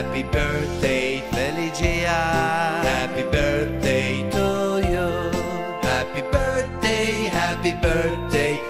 Happy birthday, Felicia. Happy birthday to you. Happy birthday, happy birthday.